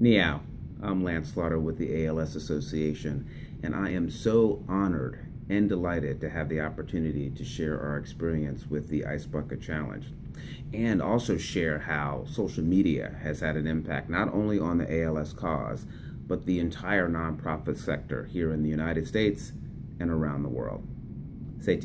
Meow. I'm Lance Slaughter with the ALS Association, and I am so honored and delighted to have the opportunity to share our experience with the Ice Bucket Challenge and also share how social media has had an impact not only on the ALS cause, but the entire nonprofit sector here in the United States and around the world. Say